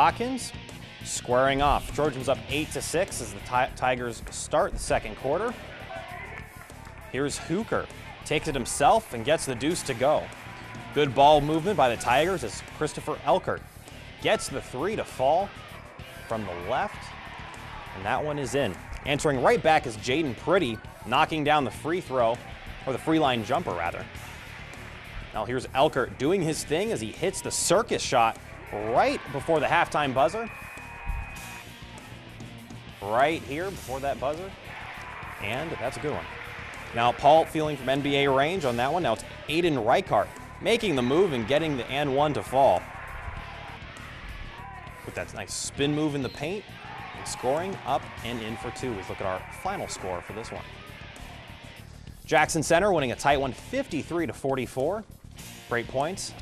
Botkins squaring off. Trojans up 8 to 6 as the Tigers start the second quarter. Here's Hooker. Takes it himself and gets the deuce to go. Good ball movement by the Tigers as Christopher Elkert gets the three to fall from the left. And that one is in. Answering right back is Jaden Pretty, knocking down the free throw, or the free line jumper rather. Now here's Elkert doing his thing as he hits the circus shot right before the halftime buzzer. Right here before that buzzer. And that's a good one. Now Paul feeling from NBA range on that one. Now it's Aiden Reichart making the move and getting the and one to fall. With that nice spin move in the paint and scoring up and in for two. Let's look at our final score for this one. Jackson Center winning a tight one 53 to 44. Great points.